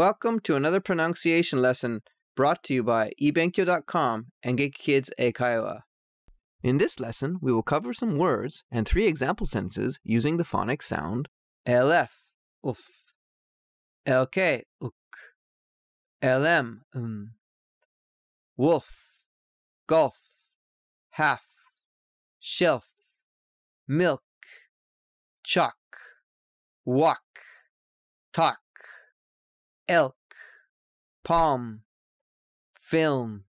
Welcome to another pronunciation lesson brought to you by ebenkyou.com and Kids Eikaiwa. In this lesson, we will cover some words and three example sentences using the phonic sound LF, uf, LK, uk, LM, um, wolf, golf, half, shelf, milk, chalk, walk, talk, elk, palm, film.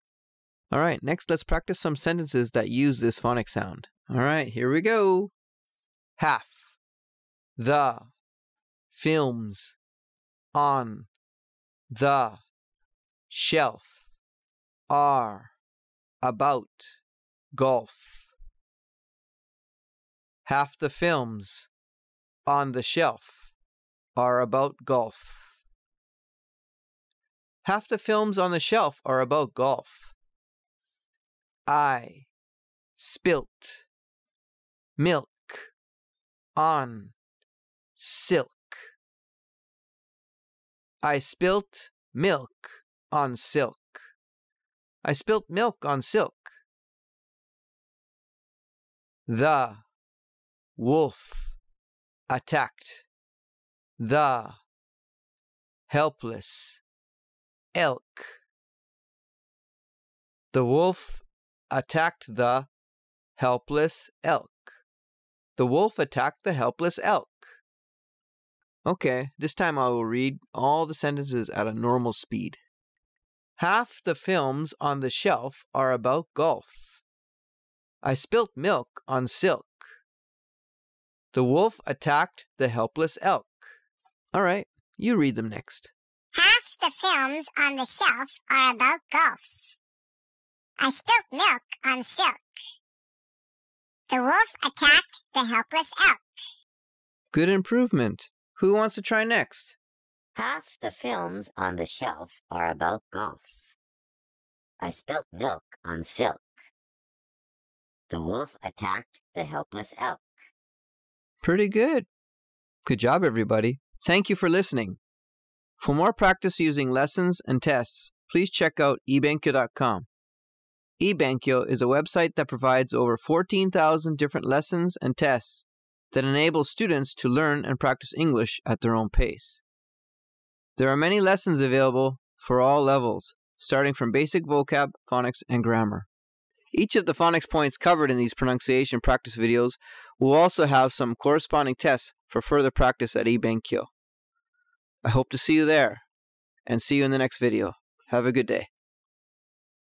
All right, next let's practice some sentences that use this phonic sound. All right, here we go. Half, the, films, on, the, shelf, are, about, golf. Half the films on the shelf are about golf. Half the films on the shelf are about golf. I spilt milk on silk. I spilt milk on silk. I spilt milk on silk. The wolf attacked the helpless elk. The wolf attacked the helpless elk. The wolf attacked the helpless elk. Okay, this time I will read all the sentences at a normal speed. Half the films on the shelf are about golf. I spilt milk on silk. The wolf attacked the helpless elk. All right, you read them next. Half the films on the shelf are about golf. I spilt milk on silk. The wolf attacked the helpless elk. Good improvement. Who wants to try next? Half the films on the shelf are about golf. I spilt milk on silk. The wolf attacked the helpless elk. Pretty good. Good job, everybody. Thank you for listening. For more practice using lessons and tests, please check out ebenkyou.com. eBenkyou is a website that provides over 14,000 different lessons and tests that enable students to learn and practice English at their own pace. There are many lessons available for all levels, starting from basic vocab, phonics, and grammar. Each of the phonics points covered in these pronunciation practice videos will also have some corresponding tests for further practice at eBenkyou. I hope to see you there, and see you in the next video. Have a good day.